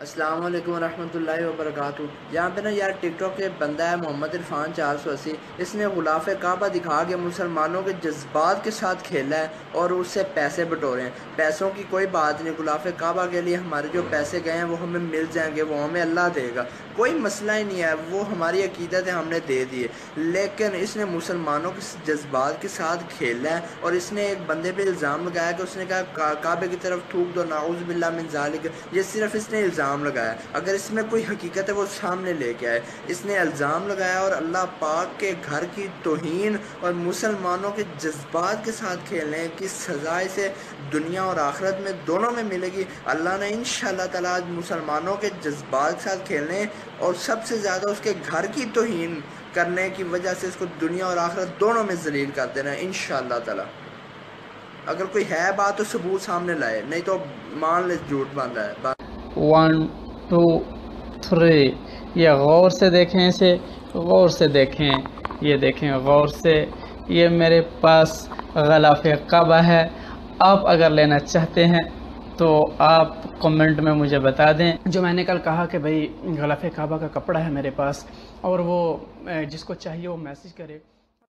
السلام علیکم ورحمۃ اللہ وبرکاتہ۔ یہاں پہ نا یار ٹک ٹاک کے بندہ ہے محمد عرفان چار سو اسی۔ اس نے غلاف کعبہ دکھا کے مسلمانوں کے جذبات کے ساتھ کھیلا ہے اور اس سے پیسے بٹورے ہیں۔ پیسوں کی کوئی بات نہیں، غلاف کعبہ کے لیے ہمارے جو پیسے گئے ہیں وہ ہمیں مل جائیں گے، وہ ہمیں اللہ دے گا۔ کوئی مسئلہ ہی نہیں ہے، وہ ہماری عقیدت ہے، ہم نے دے دیے لیکن اس نے مسلمانوں کے جذبات کے ساتھ کھیلا ہے اور اس نے ایک بندے پہ الزام لگایا کہ اس نے کہا، کعبے کی طرف تھوک دو، نعوذ باللہ من ذالک۔ یہ صرف اس نے الزام الزام لگایا اگر اس میں کوئی حقیقت ہے، وہ سامنے لے کے آئے۔ اس نے الزام لگایا اور اللہ پاک کے گھر کی توہین اور مسلمانوں کے جذبات کے ساتھ کھیلنے کی سزا سے دنیا اور آخرت میں دونوں میں ملے گی۔ اللہ نے انشاءاللہ تعالی آج مسلمانوں کے جذبات کے ساتھ کھیلنے اور سب سے زیادہ اس کے گھر کی توہین کرنے کی وجہ سے اس کو دنیا اور آخرت دونوں میں ذلیل کر دینا ہے، انشاءاللہ تعالی۔ اگر کوئی ہے بات تو ثبوت سامنے لائے، نہیں تو مان لے جھوٹ باندھا ہے۔ ون ٹو تھری یہ غور سے دیکھیں اسے، غور سے دیکھیں۔ یہ دیکھیں غور سے۔ یہ میرے پاس غلاف کعبہ ہے۔ آپ اگر لینا چاہتے ہیں تو آپ کمنٹ میں مجھے بتا دیں۔ جو میں نے کل کہا کہ بھئی غلاف کعبہ کا کپڑا ہے میرے پاس اور وہ جس کو چاہیے وہ میسج کرے۔